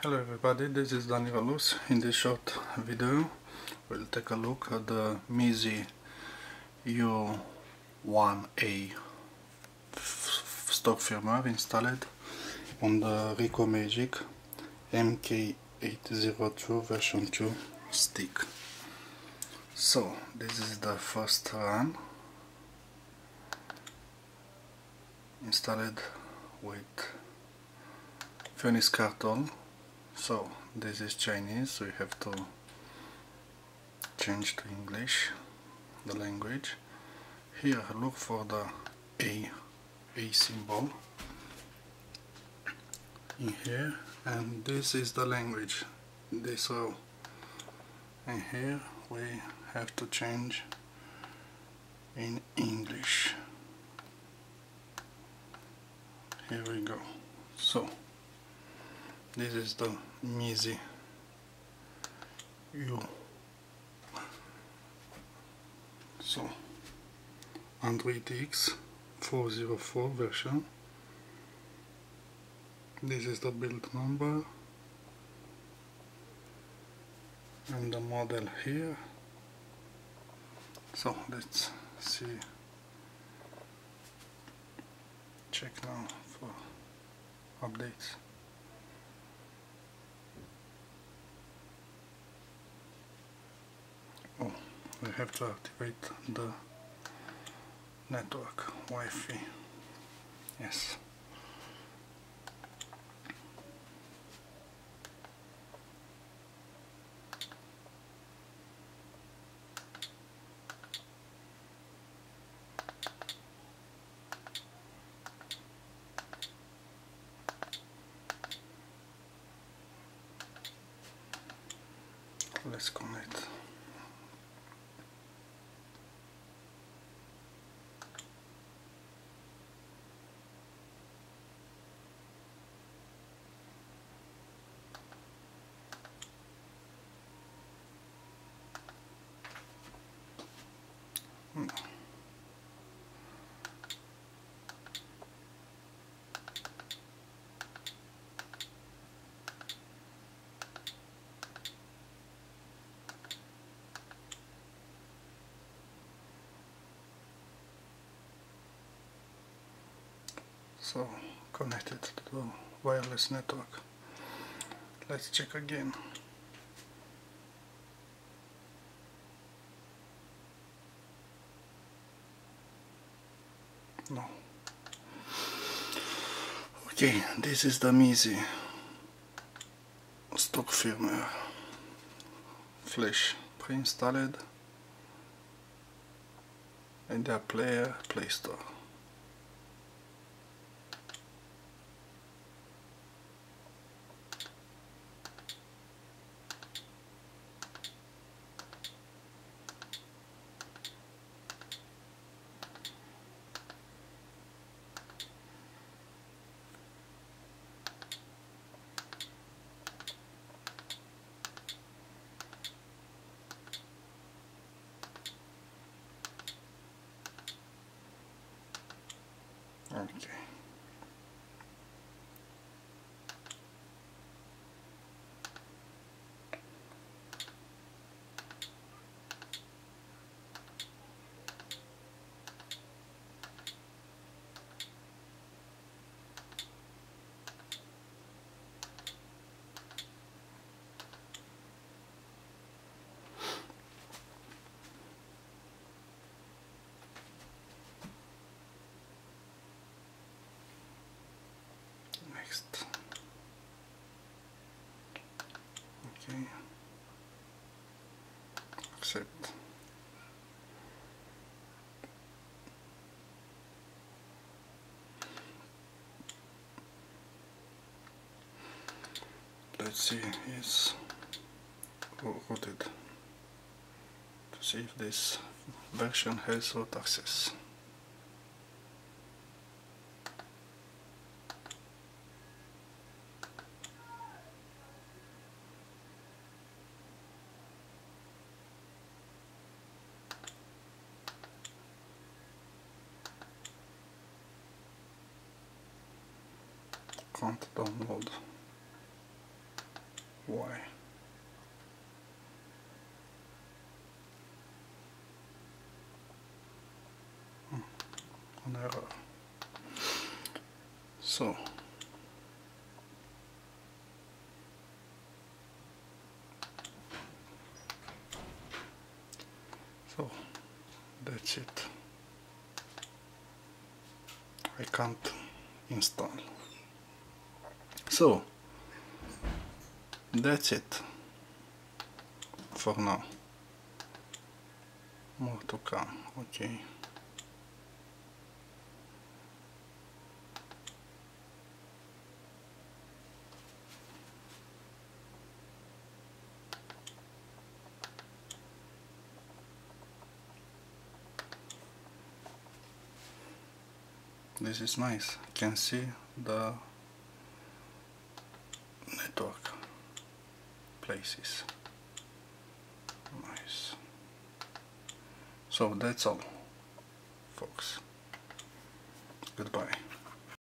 Hello everybody, this is Daniel Luz. In this short video we'll take a look at the Measy U1A stock firmware installed on the Rikomagic MK802 version 2 stick. So this is the first run installed with PhoenixCard so this is Chinese so we have to change to English the language. Here look for the A A symbol. In here and this is the language. This row and here we have to change in English. Here we go. So this is the Measy U so. Android X 404 version this is the build number. And the model here. So let's see. Check now for updates we have to activate the network Wi-Fi. Yes. Let's connect so connected to the wireless network. Let's check again no. Okay this is the Measy stock firmware flash. Pre-installed. In their player play store Okay. Okay accept let's see it's rooted to see if this version has root access can't download. Why? Hmm, error. So. So that's it. I can't install so that's it for now. More to come okay. This is nice. You can see the network places nice. So that's all folks. Goodbye